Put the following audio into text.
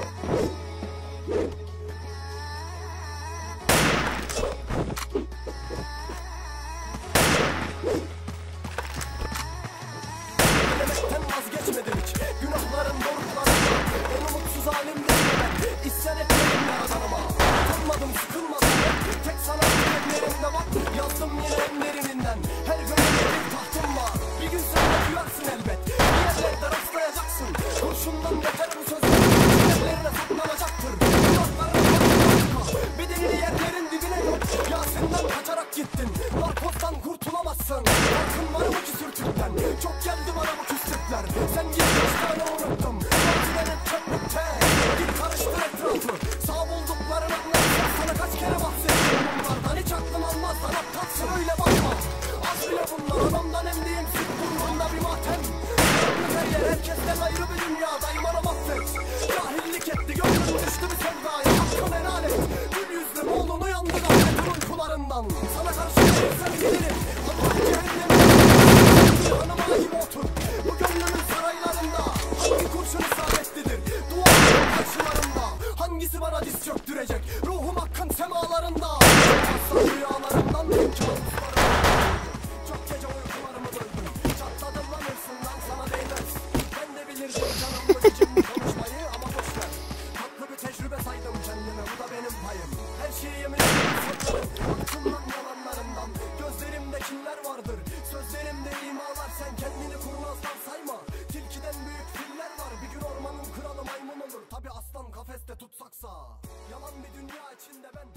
próxima. Bundan kurtulamazsın. Kalkın bana bu küsürtükten Çok geldi bana bu Sen git tane unuttum Kalkın hep çöplükte Git karıştır etrafı. Sağ bulduklarını anlatacağım Sana kaç kere bahsettim bunlardan? Hani Hiç aklım almaz lan aptalsın öyle bakma. Az bile bunlar. Adamdan emdiğim süt Burnumda bir matem. Her yer herkesten ayrı bir dünyadayım. yalan Sana karşı çıkarsan giderim. Allah cehenneme Hanımına gibi otur. Bu gönlümün saraylarında Hangi kurşun isabetlidir? Duvarların karşılarında Hangisi bana Yalan bir dünya içinde ben